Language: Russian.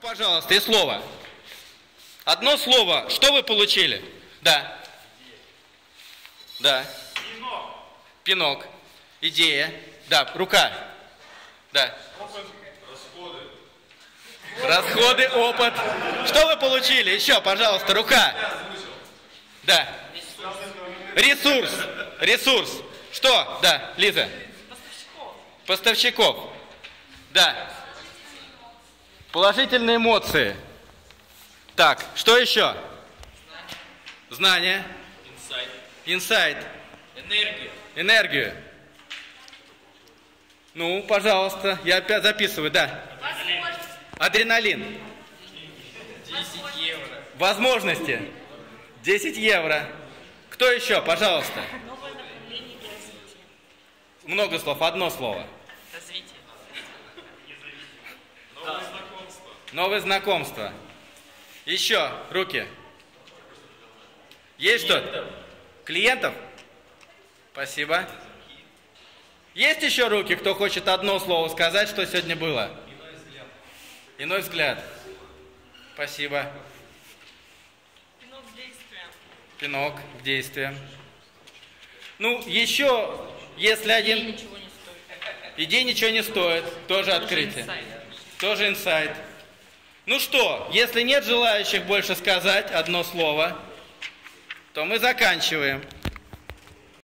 Пожалуйста, и слово. Одно слово. Что вы получили? Да. Да. Пинок. Пинок. Идея. Да. Рука. Да. Опыт. Расходы. Расходы, опыт. Что вы получили? Еще, пожалуйста, рука. Да. Ресурс. Ресурс. Что? Да, Лиза. Поставщиков. Поставщиков. Да. Положительные эмоции. Так, что еще? Знания. Инсайт. Инсайт. Энергию. Энергию. Ну, пожалуйста, я опять записываю, да. Адреналин. 10 евро. Возможности. 10 евро. Кто еще, пожалуйста? Новое направление для развития. Много слов, одно слово. Развитие. Новые знакомства. Новые знакомства. Еще, руки. Есть что-то? Клиентов? Спасибо. Есть еще руки, кто хочет одно слово сказать, что сегодня было? Иной взгляд. Иной взгляд. Спасибо. Пинок действия. Пинок к действиям. Ну, еще, если один... И ничего не стоит. Идей ничего не стоит. Тоже открытие. инсайт. Тоже инсайт. Ну что, если нет желающих больше сказать одно слово, то мы заканчиваем.